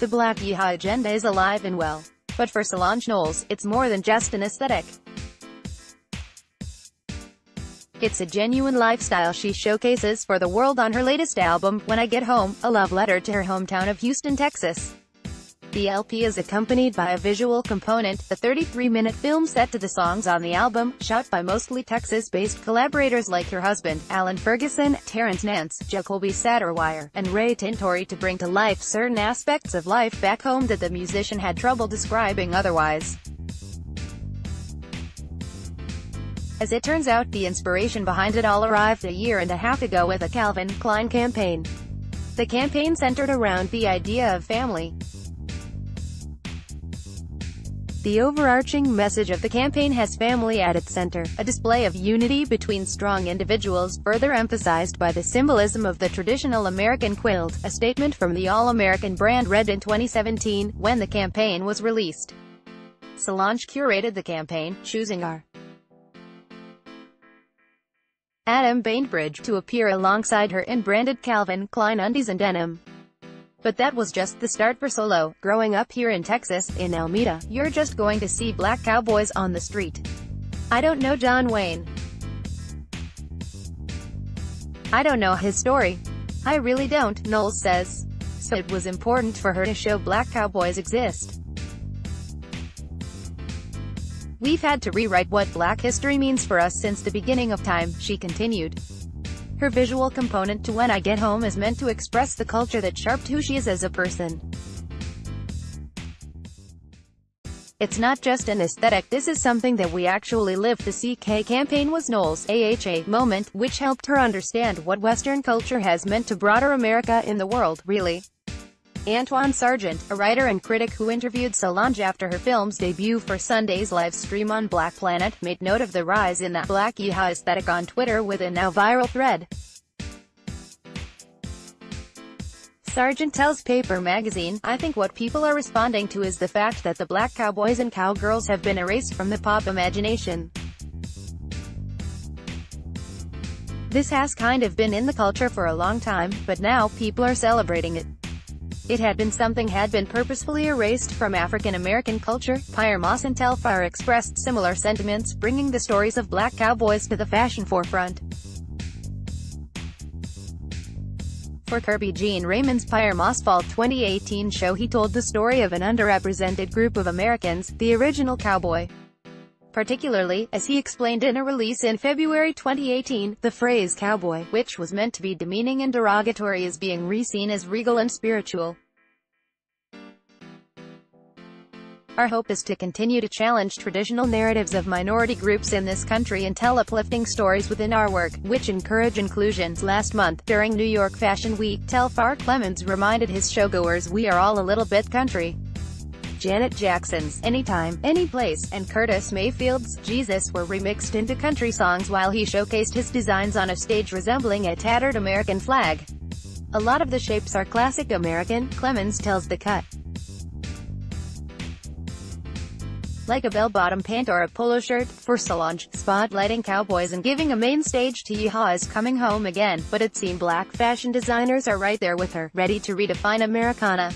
The Black Yeehaw agenda is alive and well. But for Solange Knowles, it's more than just an aesthetic. It's a genuine lifestyle she showcases for the world on her latest album, When I Get Home, a love letter to her hometown of Houston, Texas. The LP is accompanied by a visual component, the 33-minute film set to the songs on the album, shot by mostly Texas-based collaborators like her husband, Alan Ferguson, Terence Nance, Jacolby Satterwhite, and Ray Tintori to bring to life certain aspects of life back home that the musician had trouble describing otherwise. As it turns out, the inspiration behind it all arrived a year and a half ago with a Calvin Klein campaign. The campaign centered around the idea of family. The overarching message of the campaign has family at its center, a display of unity between strong individuals, further emphasized by the symbolism of the traditional American quilt, a statement from the All-American brand read in 2017, when the campaign was released. Solange curated the campaign, choosing our Adam Bainbridge to appear alongside her in branded Calvin Klein undies and denim. But that was just the start for Solo. Growing up here in Texas, in Alameda, you're just going to see black cowboys on the street. I don't know John Wayne. I don't know his story. I really don't, Knowles says. So it was important for her to show black cowboys exist. We've had to rewrite what black history means for us since the beginning of time, she continued. Her visual component to When I Get Home is meant to express the culture that shaped who she is as a person. It's not just an aesthetic, this is something that we actually live. The CK campaign was Knowles' AHA moment, which helped her understand what Western culture has meant to broader America in the world, really. Antwaun Sargent, a writer and critic who interviewed Solange after her film's debut for Sunday's live stream on Black Planet, made note of the rise in the Black Yeehaw aesthetic on Twitter with a now viral thread. Sargent tells Paper magazine, I think what people are responding to is the fact that the black cowboys and cowgirls have been erased from the pop imagination. This has kind of been in the culture for a long time, but now people are celebrating it. It had been something had been purposefully erased from African American culture. Pyer Moss and Telfar expressed similar sentiments, bringing the stories of black cowboys to the fashion forefront. For Kerby Jean Raymond's Pyer Moss Fall 2018 show he told the story of an underrepresented group of Americans, the original cowboy. Particularly, as he explained in a release in February 2018, the phrase cowboy, which was meant to be demeaning and derogatory is being re-seen as regal and spiritual. Our hope is to continue to challenge traditional narratives of minority groups in this country and tell uplifting stories within our work, which encourage inclusion. Last month, during New York Fashion Week, Telfar Clemens reminded his showgoers we are all a little bit country. Janet Jackson's Anytime, Anyplace, and Curtis Mayfield's Jesus were remixed into country songs while he showcased his designs on a stage resembling a tattered American flag. A lot of the shapes are classic American, Clemens tells The Cut. like a bell-bottom pant or a polo shirt, for Solange, spotlighting cowboys and giving a main stage to Yeehaw is coming home again, but it seems black fashion designers are right there with her, ready to redefine Americana.